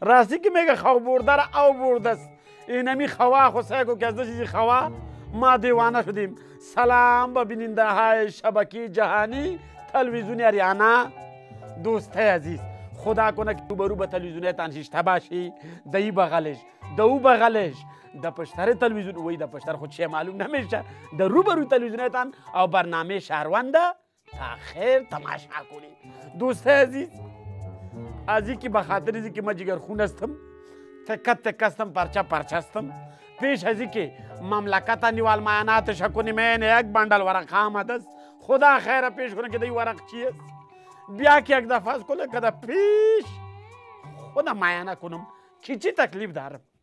راستی که میگه خو برده را او برده است اینمی خوا خو سعی کو که از چیزی خوا ما دیوانه شدیم سلام به بیننده های شبکی جهانی تلویزیون اریانا دوسته عزیز خدا کنه که روبرو به تلویزیون تانشیش تباشی دایی بغلش دو بغلش د پشتر تلویزیون وای د پشتر خود چه معلوم نمیشه د روبرو تلویزیون تان او برنامه شهروند تا خیر تماشا کنی دوست عزیز از که به خاطر از که ما جگر خون هستم تکت تک هستم پرچه پرچه هستم پیش از که مملکت نیوال معنات شکنی من یک بندل ورق آمد است خدا خیر پیش کنه که دی ورق چی است بیا که یک دفعه از کنه که پیش خودم معاینه کنم که چی تکلیف دارم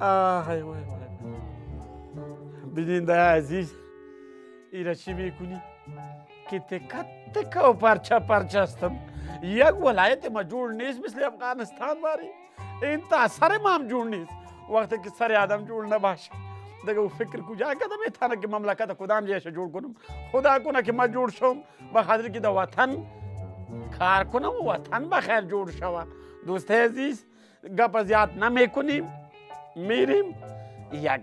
آهای وای وای بیننده عزیز ایرا چی میکنی؟ که تکت تکه و پرچه پرچه استم یک ولایت ما جور نیست مثل افغانستان باری این تا سر ما هم جور نیست وقتی که سر آدم جور نباشه دیگه او فکر کجا کده میتانه که مملکت کدام جایش جور کنم خدا کنه که ما جور شم بخاطر که دا وطن کار کنم و وطن بخیر جور شوه دوست عزیز گپ زیاد نمی کنیم میریم یک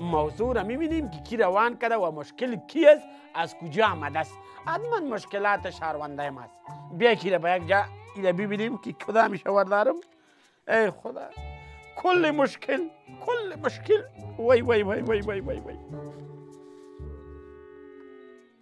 موضوع را میبینیم که کی روان کرده و مشکل کی است از کجا آمده است حتما مشکلات شهرونده ما است بیا کی را به یک جا ایده ببینیم که کدام شور دارم ای خدا کل مشکل کل مشکل وای وای وای وای وای وای, وای.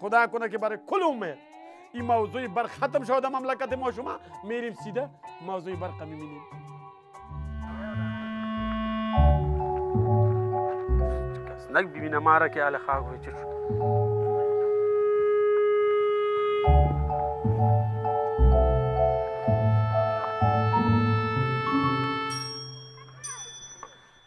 خدا کنه که برای کل امت این موضوع بر ختم شده مملکت ما شما میریم سیده موضوع بر قمی میبینیم نگ ببینه ما را که اهل خاک های چه شد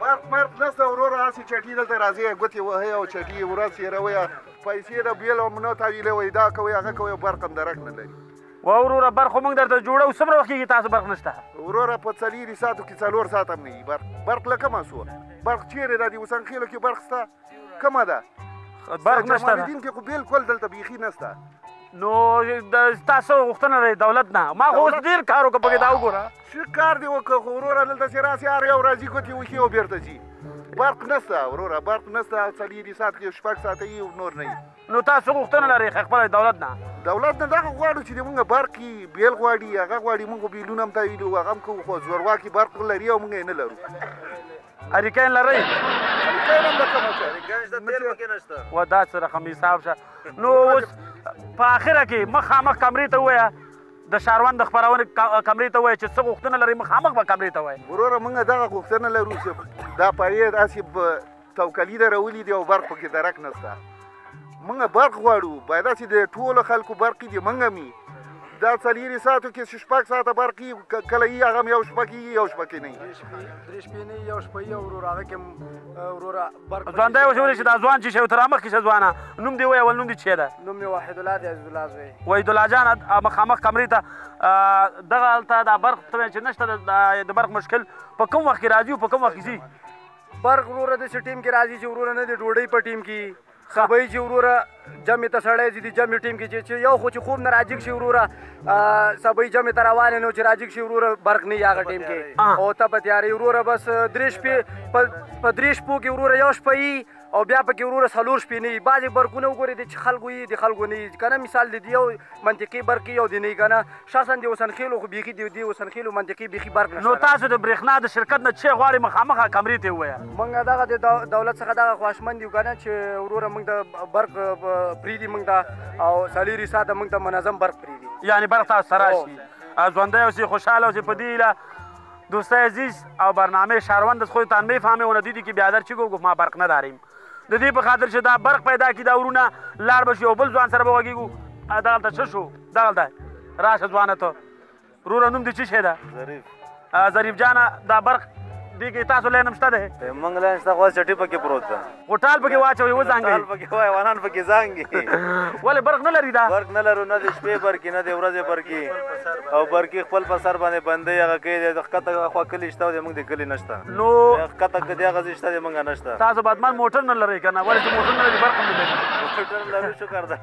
مرد مرد نسته وروره هسې چټي دلته راځي ګوتې وهي او چټي ورځ یې روي پیسې د بیل او منو تاویلې وي دا کوي هغه کوي برق هم درک نه لري و وروره برق خو موږ درته جوړو څومره وخت کېږي تاسو برق نشته وروره په څلېري ساعتو کې څلور ساعت هم نه وي برق برق له کومه سوه برق چیرې دا دی وسنخیلو کې برق سته کومه ده برق نشته جمال الدین کې خو بالکل دلته بیخي نشته نو تاسو غوښتنه لري دولت نه ما خو ډیر کارو کو پکې دا وګوره څه کار دی وکړه خو وروره دلته چې راسي هر یو راځي کوتي وشي او بیرته ځي برق نشته وروره برق نشته څلوري ساعت کې شپږ ساعت یې نور نه نو تاسو غوښتنه لري خپل دولت نه دولت نه دا غواړو چې موږ برقي بیل غواړي هغه غواړي موږ بیلونه هم تایید او هغه هم کوو خو زورواکي برق لري او موږ یې نه لرو اریکین لرئ اریکین هم لکه مچ اریکین شته تیل پکې نشته و دا څه رقم حساب شه نو اوس په اخره کې مخامخ کمرې ته ووایه د شاروان د خبرونه کمرې ته وای چې څه غوښتنه لري مخامخ به کمرې ته وای وروره موږ دغه غوښتنه لرو چې دا پایې داسې توکلی درولې دی او برق پکې درک نشته موږ برق غواړو باید چې د ټولو خلکو برق دې موږ می دا څلیری ساعتو کې چې شپږ ساعته برق کله یې هغه یو شپه کې یو شپه کې نه درې شپې نه یو شپه یو ورور هغه کې ورور برق ځان دا وشول چې دا ځوان چې شو تر مخ کې ځوانه نوم دی وای ول نوم دی چې دا نوم دی واحد الله دی عزیز الله زوی وای د لاجان مخامخ کمرې ته دغه حالت دا برق ته چې نشته د برق مشکل په کوم وخت کې راځي په کوم وخت کې برق وروره د ټیم کې راځي چې وروره نه د ډوډۍ په ټیم کې صبحي چې وروره جمع ته سړی چې د جمع ټیم کې چې یو خو چې خوب نه راجګ شي وروره صبحي جمع ته روان نو چې راجګ شي وروره برق نه یاغه ټیم کې او ته په تیارې وروره بس درې شپې په درې شپو کې وروره یو شپه او بیا پکې وروره څلور شپې نه وي بعضې برقونه وګورئ د چې خلکو یي د خلکو نه یي که نه مثال د یو منطقي برق یو د نه یي که نه شخصا د حسن خېلو خو بیخي د دې حسن خېلو منطقې بیخي برق نشته. نو تاسو د برېښنا د شرکت نه چه غواړې مخامخ کمرې ته ووایه. موږ دغه د دولت څخه دغه خواهشمند یو کنه چې وروره موږ ته برق پریږدي موږ ته او څلېری ساعته موږ ته منظم برق پریږدي. یعنې برق تاسو ته راشي. ژوندی اوسې خوشحاله اوسې په دې هیله دوستای عزیز او برنامه شهروند از خودتان میفهمه و ندیدی که بیادر چی گو گفت ما برق نداریم. د دې په خاطر چې دا برق پیدا کی دا ورونه لاړ بشي او بل ځوان سره وګیږو دا غلطه څه شو دا غلطه راشه ځوانه ته روره نوم دې څه شي دا ظریف ظریف جان دا برق دی کې تاسو لینم شته ده مونږ لین شته خو چټي پکې پروت ده غټال پکې واچوي و ځانګي غټال پکې وای وانان پکې ځانګي ولې برق نه لري دا برق نه لرو نه د شپې برق نه د ورځې برق او برق خپل په سر باندې بندې هغه کې د خطه خو کلی شته د مونږ د کلی نشته نو کته کې دغه زیشته دی مونږ نشته تاسو بدمن موټر نه لري کنه ولې چې موټر نه لري برق نه لري موټر لري شکر ده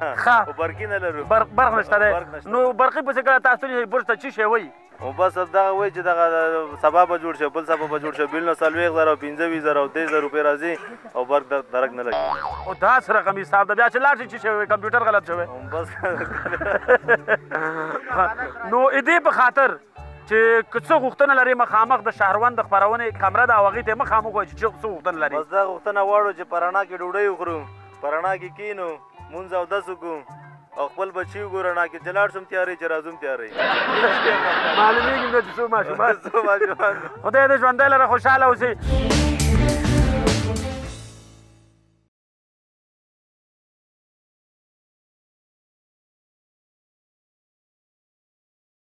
او برق نه لري برق برق نشته نو برق په څه کړه تاسو یې برق ته چی شي وای او بس دا وای چې دغه سبب جوړ شي بل سبب جوړ شي بل نو سلوي غزر او 15 زره او 30 روپے راځي او برق درک نه لګي او دا سره کمی حساب ده بیا چې لاړ شي چې کمپیوټر غلط شوی بس نو دې په خاطر چې که څه غوښتنه لرې مخامخ د شهروند د خپرونې کمره ده او هغې ته یې مخامخ وایي چې څه غوښتنه لرې بس دا غوښتنه غواړو چې په رڼا کې ډوډۍ وخورو په رڼا کې کینو مونځ اودس وکړو او خپل بچي وګورو رڼا کې چې لاړ شم تیارې چې راځم تیارې معلومېږي نه چې څو ماشومان څو ماشومان خدای دې ژوندی لره خوشحاله اوسې